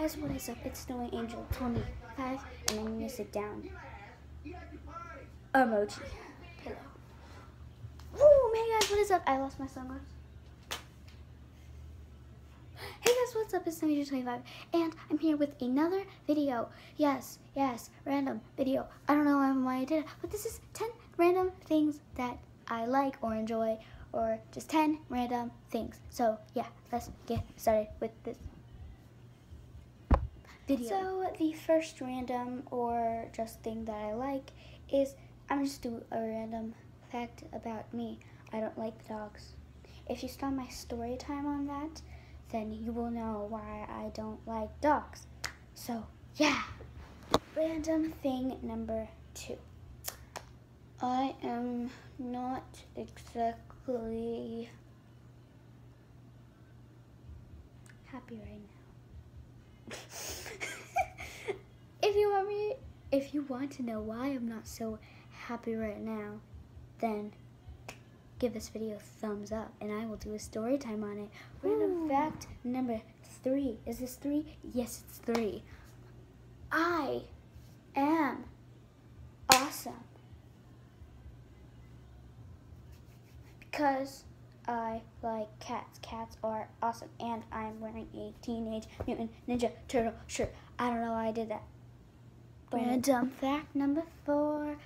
guys, what is up? It's Snowy Angel 25, and I'm gonna sit down. Emoji. Pillow. Woo! Hey guys, what is up? I lost my sunglasses. Hey guys, what's up? It's Snowy Angel 25, and I'm here with another video. Yes, yes, random video. I don't know why I did it, but this is 10 random things that I like or enjoy, or just 10 random things. So, yeah, let's get started with this video. So the first random or just thing that I like is I'm just do a random fact about me. I don't like dogs. If you start my story time on that, then you will know why I don't like dogs. So yeah. Random thing number two. I am not exactly happy right now. if you want me, if you want to know why I'm not so happy right now, then give this video a thumbs up and I will do a story time on it. Random fact number three. Is this three? Yes, it's three. I am awesome. Because I like cats. Cats are awesome. And I'm wearing a Teenage Mutant Ninja Turtle shirt. I don't know why I did that. Random fact number four.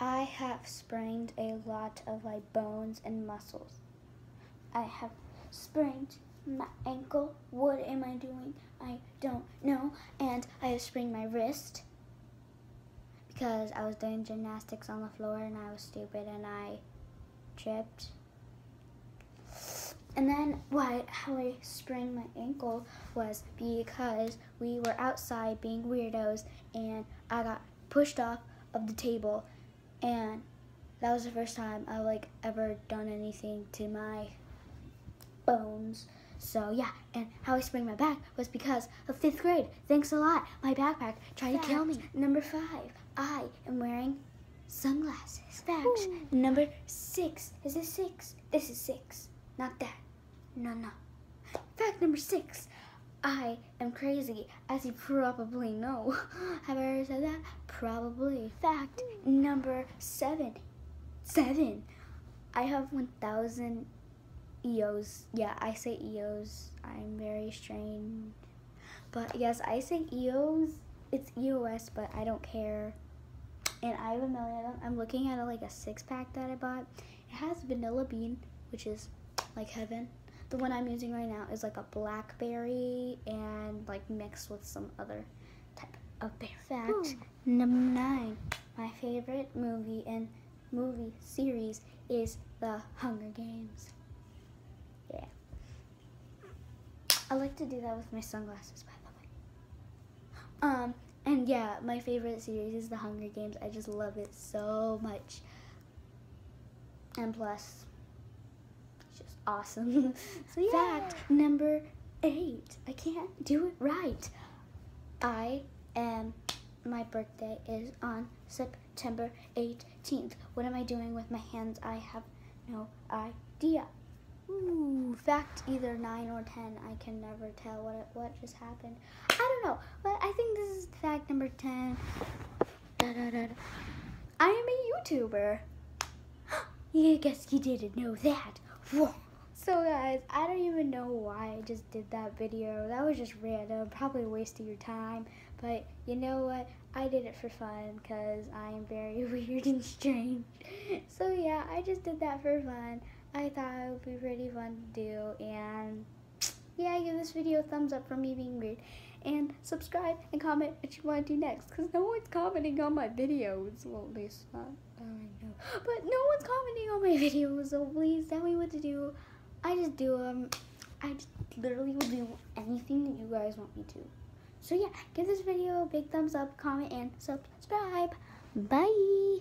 I have sprained a lot of my bones and muscles. I have sprained my ankle. What am I doing? I don't know. And I have sprained my wrist because I was doing gymnastics on the floor and I was stupid and I tripped. And then why how I sprained my ankle was because we were outside being weirdos and I got pushed off of the table and that was the first time I like ever done anything to my bones. So yeah, and how I sprained my back was because of fifth grade. Thanks a lot. My backpack tried Fact. to kill me. Number five, I am wearing sunglasses. Fact. Ooh. Number six. Is this six? This is six. Not that. No, no. Fact number six. I am crazy, as you probably know. Have I ever said that? Probably. Fact number seven. Seven. I have 1,000 EOs. Yeah, I say EOs. I'm very strange. But yes, I say EOs. It's EOS, but I don't care. And I have a million of them. I'm looking at a, like a six pack that I bought. It has vanilla bean, which is like heaven. The one I'm using right now is like a blackberry and like mixed with some other type of berry. Fact Ooh. number nine. My favorite movie and movie series is The Hunger Games. Yeah. I like to do that with my sunglasses, by the way. Um, and yeah, my favorite series is The Hunger Games. I just love it so much. And plus, awesome. so yeah. Fact number eight. I can't do it right. I am, my birthday is on September 18th. What am I doing with my hands? I have no idea. Ooh, fact either 9 or 10. I can never tell what what just happened. I don't know, but I think this is fact number 10. Da, da, da, I am a YouTuber. you guess you didn't know that. Whoa. So guys, I don't even know why I just did that video. That was just random, probably wasting your time. But you know what? I did it for fun because I am very weird and strange. So yeah, I just did that for fun. I thought it would be pretty fun to do. And yeah, give this video a thumbs up for me being weird. And subscribe and comment what you want to do next. Because no one's commenting on my videos. Well, at least not. I know. But no one's commenting on my videos. So please tell me what to do. I just do um I just literally will do anything that you guys want me to. So yeah, give this video a big thumbs up, comment, and subscribe. Bye!